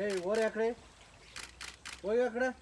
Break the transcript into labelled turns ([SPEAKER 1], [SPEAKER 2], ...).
[SPEAKER 1] ¡Ey, voy a creer! ¡Voy a!